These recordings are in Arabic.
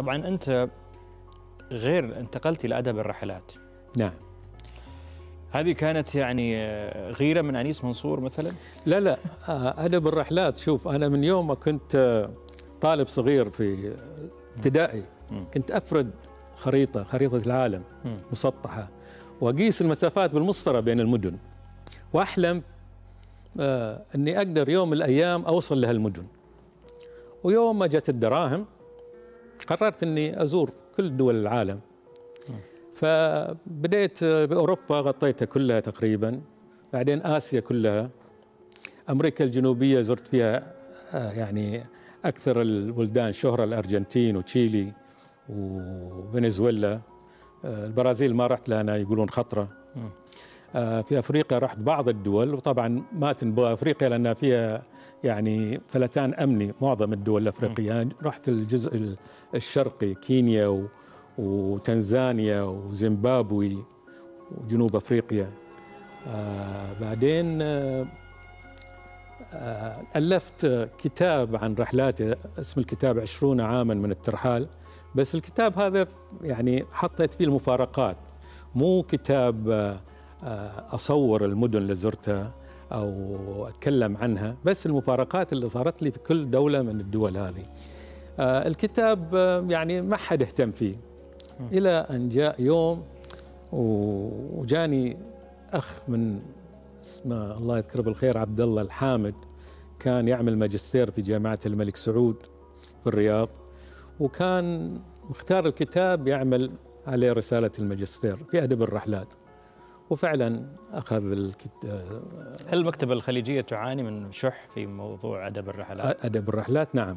طبعا أنت غير انتقلت إلى أدب الرحلات. نعم. هذه كانت يعني غيرة من أنيس منصور مثلا؟ لا لا آه، أدب الرحلات شوف أنا من يوم ما كنت طالب صغير في ابتدائي. كنت أفرد خريطة خريطة العالم مم. مسطحة وأقيس المسافات بالمسطرة بين المدن وأحلم آه، أني أقدر يوم من الأيام أوصل لهالمدن ويوم ما جت الدراهم قررت إني أزور كل دول العالم. فبديت بأوروبا غطيتها كلها تقريبا. بعدين آسيا كلها. أمريكا الجنوبية زرت فيها آه، يعني أكثر البلدان شهره الأرجنتين وتشيلي وفنزويلا. آه، البرازيل ما رحت لانها يقولون خطرة. في أفريقيا رحت بعض الدول وطبعا ما تنبغى أفريقيا لانها فيها يعني فلتان أمني معظم الدول الأفريقية. يعني رحت الجزء ال- الشرقي كينيا وتنزانيا وزيمبابوي وجنوب أفريقيا. آه بعدين آه آه ألفت كتاب عن رحلاتي اسم الكتاب عشرون عاما من الترحال. بس الكتاب هذا يعني حطيت فيه المفارقات. مو كتاب آه، آه، أصور المدن اللي زرتها أو أتكلم عنها بس المفارقات اللي صارت لي في كل دولة من الدول هذه. آه، الكتاب آه، يعني ما حد اهتم فيه. إلى أن جاء يوم وجاني أخ من اسمه الله يذكره بالخير عبد الله الحامد كان يعمل ماجستير في جامعة الملك سعود في الرياض وكان مختار الكتاب يعمل عليه رسالة الماجستير في أدب الرحلات. وفعلا أخذ الكتاب هل المكتبة الخليجية تعاني من شح في موضوع أدب الرحلات؟ أدب الرحلات نعم.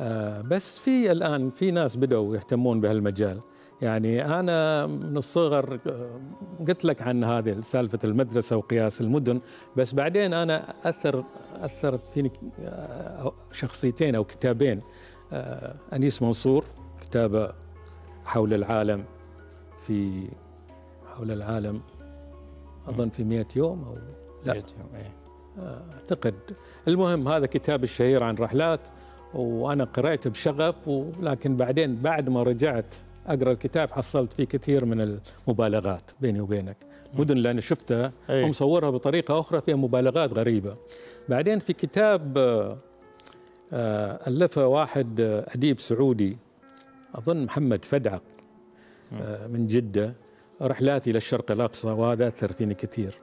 آه بس في الآن في ناس بدأوا يهتمون بهالمجال يعني أنا من الصغر آه، قلت لك عن هذه سالفة المدرسة وقياس المدن بس بعدين أنا اثر أثرت فيني آه، شخصيتين أو كتابين آه، أنيس منصور كتابة حول العالم في حول العالم أظن في 100 يوم أو لا. إيه. أعتقد. المهم هذا كتاب الشهير عن رحلات وأنا قرأته بشغف ولكن بعدين بعد ما رجعت أقرأ الكتاب حصلت فيه كثير من المبالغات بيني وبينك. مدن اللي أنا شفتها أي. ومصورها بطريقة أخرى فيها مبالغات غريبة. بعدين في كتاب آه، ألفه واحد آه، أديب سعودي أظن محمد فدعق آه، من جدة. رحلاتي إلى الشرق الأقصى وهذا أثر فيني كثير.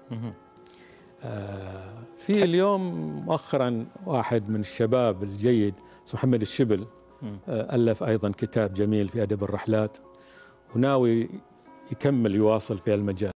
آه، في اليوم مؤخرا واحد من الشباب الجيد اسمه محمد الشبل. آه، ألف أيضا كتاب جميل في أدب الرحلات وناوي يكمل يواصل في المجال